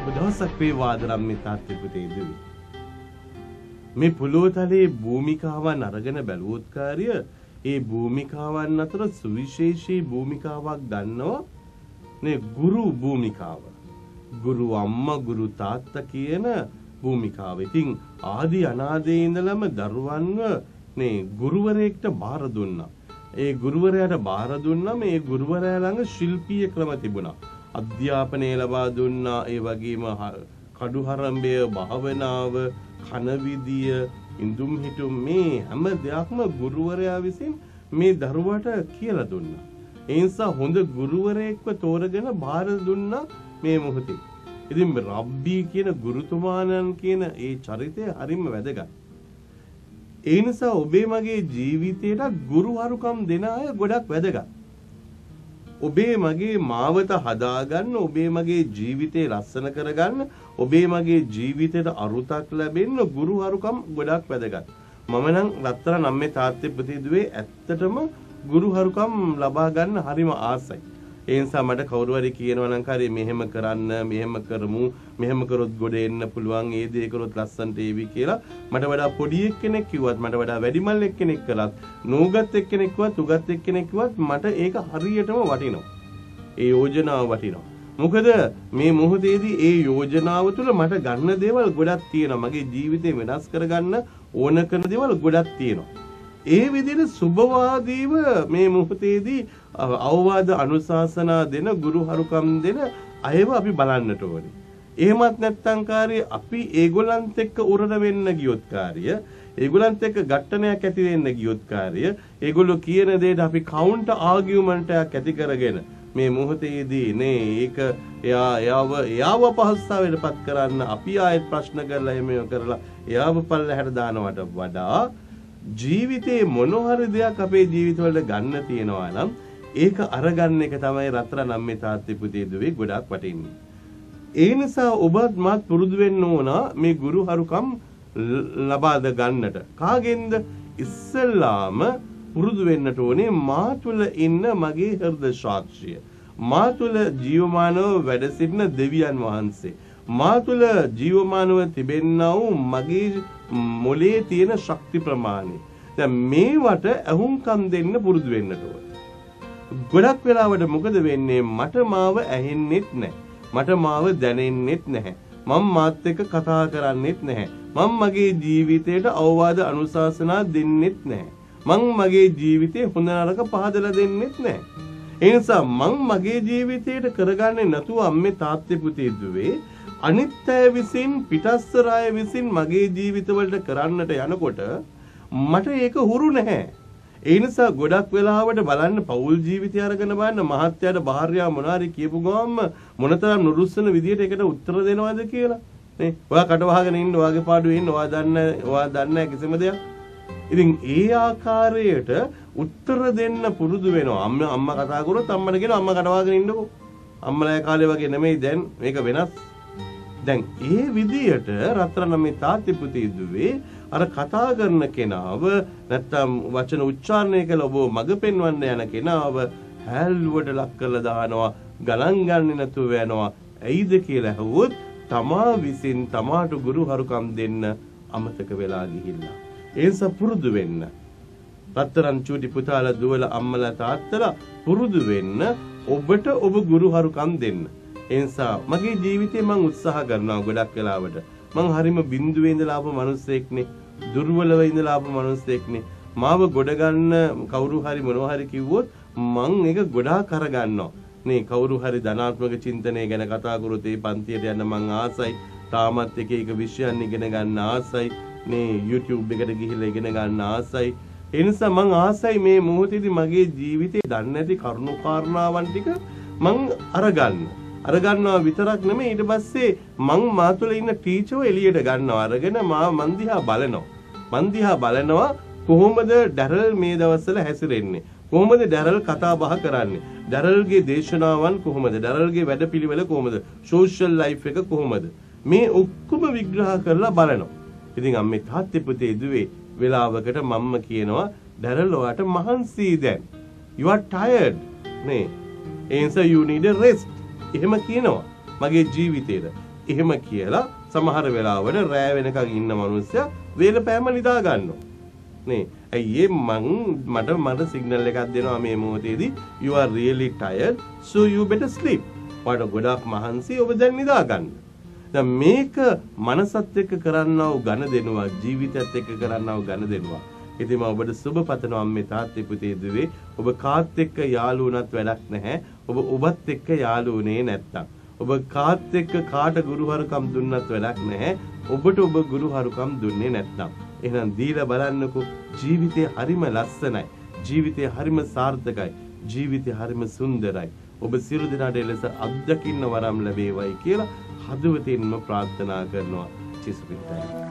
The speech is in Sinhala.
සුබ දවසක් වේවා ආදරම් මේ තාත්තේ පුතේ දුවේ. මේ පොළොවතලේ භූමිකාවන් අරගෙන බැලුවොත් කාර්ය ඒ භූමිකාවන් අතර සුවිශේෂී භූමිකාවක් ගන්නවා නේ ගුරු භූමිකාව. ගුරු අම්මා ගුරු තාත්තා කියන භූමිකාව. ඉතින් ආදි අනාදී ඉඳලම දරුවන්ව නේ ගුරුවරයෙක්ට බාර දුන්නා. ඒ ගුරුවරයාට බාර දුන්නම ඒ ගුරුවරයා ළඟ ශිල්පීය ක්‍රම තිබුණා. අධ්‍යාපනය ලබා දුන්නා. ඒ වගේම කඩුහරඹය භාවනාව කන විදිය ඉඳුම් හිටුම් මේ හැම දෙයක්ම ගුරුවරයා විසින් මේ දරුවට කියලා දුන්නා. ඒ නිසා හොඳ ගුරුවරයෙක්ව තෝරගෙන බාර දුන්නා මේ මොහොතේ. ඉතින් රබ්බී කියන ගුරුතුමාණන් කියන ඒ චරිතය හරිම වැදගත්. ඒ නිසා ඔබේ මගේ ජීවිතයට ගුරුහරුකම් දෙන අය ගොඩක් වැදගත්. ඔබේ මගේ මාවත හදාගන්න ඔබේ මගේ ජීවිතේ ලස්සන කරගන්න ඔබේ මගේ ජීවිතයට අරුතක් ලැබෙන්න ගුරුහරුකම් ගොඩක් වැදගත්. මම නම් රත්තරන් අම්මේ තාත්තේ ප්‍රතිදුවේ ඇත්තටම ගුරුහරුකම් ලබා ගන්න හරිම ආසයි. ඒ නිසා මට කවුරු හරි කියනවා නම් හරි මෙහෙම කරන්න මෙහෙම කරමු මෙහෙම කරොත් ගොඩ එන්න පුළුවන් ඒ දේ කරොත් ලස්සනට ඒවි කියලා මට වඩා පොඩි එක්කෙනෙක් කිව්වත් මට වඩා වැඩිමල් එක්කෙනෙක් කළත් නූගත් එක්කෙනෙක් කිව්වත් උගත් එක්කෙනෙක් කිව්වත් මට ඒක හරියටම වටිනවා. ඒ යෝජනාව වටිනවා. මොකද මේ මොහොතේදී ඒ යෝජනාව තුළ මට ගන්න දේවල් ගොඩක් තියෙනවා. මගේ ජීවිතේ වෙනස් කරගන්න ඕන කරන දේවල් ගොඩක් තියෙනවා. ඒ විදිහට සුබවාදීව මේ මොහොතේදී අවවාද අනුශාසනා දෙන ගුරුහරුකම් දෙන අයව අපි බලන්නට ඕනේ. එහෙමත් නැත්නම් කාර්ය අපි ඒගොල්ලන්ත් එක්ක උරණ වෙන්න ගියොත් කාර්ය ඒගොල්ලන්ත් එක්ක ගැටණයක් ඇති වෙන්න ගියොත් කාර්ය ඒගොල්ලෝ කියන දේට අපි කවුන්ටර් ආගියුමන්ට් එකක් ඇති කරගෙන මේ මොහොතේදී නේ ඒක එයා එයාව එයාව පහස්සාවටපත් කරන්න අපි ආයෙත් ප්‍රශ්න කරලා එහෙම කරලා එයාව පල්ලහැට දානවට වඩා ජීවිතේ මොන හරි දෙයක් අපේ ජීවිතවලට ගන්න තියෙනවා නම් ඒක අරගන්න එක තමයි රත්තරන් අම්මේ තාත්තේ පුතේ දුවේ ගොඩක් වටින්නේ. ඒ නිසා ඔබත් මාත් පුරුදු වෙන්න ඕන මේ ගුරු හරුකම් ලබාද ගන්නට. කාගෙන්ද ඉස්සල්ලාම පුරුදු වෙන්නට ඕනේ මා තුල ඉන්න මගේ හෘද සාක්ෂිය. මා තුල ජීවමානව වැඩ සිටින දෙවියන් වහන්සේ. මා තුල ජීවමානව තිබෙන්නා වූ මගේ මොලේ තියෙන ශක්ති ප්‍රමාණය. දැන් මේවට අහුම්කම් දෙන්න පුරුදු වෙන්නට ඕන. ගොඩක් වෙලාවට මොකද වෙන්නේ මට මාව ඇහෙන්නෙත් නැහැ. මට මාව දැනෙන්නෙත් නැහැ. මම මාත් එක්ක කතා කරන්නෙත් නැහැ. මම මගේ ජීවිතයට අවවාද අනුශාසනා දෙන්නෙත් නැහැ. මං මගේ ජීවිතේ හොඳ නරක පහදලා දෙන්නෙත් නැහැ. ඒ නිසා මං මගේ ජීවිතයට කරගන්නේ නැතුව අම්මේ තාත්තේ පුතේ දුවේ අනිත් අය විසින් පිටස්තර අය විසින් මගේ ජීවිතවලට කරන්නට යනකොට මට ඒක හුරු නැහැ. ඒ නිසා ගොඩක් වෙලාවට බලන්න පෞල් ජීවිතය අරගෙන බලන්න මහත්යාට භාර්යාව මොනාරි කියපු ගමන්ම මොනතරම් නුරුස්සන විදියට ඒකට උත්තර දෙනවද කියලා. නේ? ඔයා කට වහගෙන ඉන්න ඔයාගේ පාඩුවේ ඉන්න ඔයා දන්න ඔයා දන්නේ කිසිම දෙයක්. ඉතින් ඒ ආකාරයට උත්තර දෙන්න පුරුදු වෙනවා. අම්මා අම්මා කතා කරොත් අම්මට කියනවා අම්මා කට වහගෙන ඉන්නකෝ. අම්මලා කාලේ වගේ නෙමෙයි දැන් මේක වෙනස්. දැන් ඒ විදියට රත්තරන් මේ තාත්ති පුතේ දුවේ අර කතා කරන කෙනාව නැත්තම් වචන උච්චාරණය කළ ඔබ මඟ පෙන්වන්න යන කෙනාව හැල්ලුවට ලක් කරලා දානවා ගණන් ගන්නේ නැතුව යනවා. ඇයිද කියලා ඇහුවොත් තමා විසින් තමාට ගුරු හරුකම් දෙන්න අමතක වෙලා ගිහිල්ලා. ඒ පුරුදු වෙන්න. රත්තරන් චූටි පුතාලා දුවලා අම්මලා තාත්තලා පුරුදු වෙන්න ඔබට ඔබ ගුරු හරුකම් දෙන්න. ඒ නිසා මගේ ජීවිතේ මම උත්සාහ කරනවා ගොඩක් වෙලාවට. මං හරිම බිඳුවේ ඉඳලා ආපු මිනිස්සෙක්නේ. දුර්වලව ඉඳලා ආපු මිනිස්සෙක්නේ. මාව ගොඩ ගන්න කවුරු හරි මොනවා හරි කිව්වොත් මං ඒක ගොඩාක් අරගන්නවා. නේ කවුරු හරි ධනාත්මක චින්තනය ගැන කතා කරොත් ඒ පන්තියට යන්න මං ආසයි. තාමත් එක එක විෂයන් ඉගෙන ගන්න ආසයි. නේ YouTube එකට ගිහිල්ලා ඉගෙන ගන්න ආසයි. ඒ නිසා මං ආසයි මේ මොහොතේදී මගේ ජීවිතේ දන්නේ නැති කරුණු කාරණාවන් ටික මං අරගන්න. අරගන්නවා විතරක් නෙමෙයි ඊට පස්සේ මං මා තුළ ඉන්න ටීචර්ව එළියට ගන්නවා. අරගෙන මා මන් දිහා බලනවා. මන් දිහා බලනවා කොහොමද ඩැරල් මේ දවස්වල හැසිරෙන්නේ? කොහොමද ඩැරල් කතා බහ කරන්නේ? ඩැරල්ගේ දේශනාවන් කොහොමද? ඩැරල්ගේ වැඩපිළිවෙල කොහොමද? සෝෂල් ලයිෆ් එක කොහොමද? මේ ඔක්කොම විග්‍රහ කරලා බලනවා. ඉතින් අම්මේ තාත්තේ පුතේ දුවේ වෙලාවකට මම්ම කියනවා ඩැරල් ඔයාට මහන්සි දැන්. You are tired. නේ. ඒ නිසා you need a rest. එහෙම කියනවා මගේ ජීවිතේට. එහෙම කියලා සමහර වෙලාවට රෑ වෙනකන් ඉන්න මිනිස්සයා වේල පෑම නිදා ගන්නවා. නේ ඇයි මං මට මට සිග්නල් එකක් දෙනවා මේ මොහොතේදී you are really tired so you better sleep. ඔයාට ගොඩක් මහන්සි ඔබ දැන් නිදා ගන්න. දැන් මේක මනසත් එක්ක කරන්නා වූ ඝන දෙනුවක් ජීවිතයත් එක්ක කරන්නා වූ ඝන දෙනුවක්. ඉතින් මම ඔබට සුබ පතනවා අම්මේ තාත්තේ පුතේ දුවේ ඔබ කාත් එක්ක යාළු වුණත් වැඩක් නැහැ. ඔබ ඔබත් එක්ක යාළු වුණේ නැත්තම්. ඔබ කාත් එක්ක කාට ගුරුහරුකම් දුන්නත් වැඩක් නැහැ. ඔබට ඔබ ගුරුහරුකම් දුන්නේ නැත්නම්. එහෙනම් දීලා බලන්නකෝ ජීවිතේ හරිම ලස්සනයි. ජීවිතේ හරිම සාර්ථකයි. ජීවිතේ හරිම සුන්දරයි. ඔබ සියලු දෙනාට එලෙස අත්දකින්න වරම් ලැබේවයි කියලා හදවතින්ම ප්‍රාර්ථනා කරනවා. චිසුපිටයි.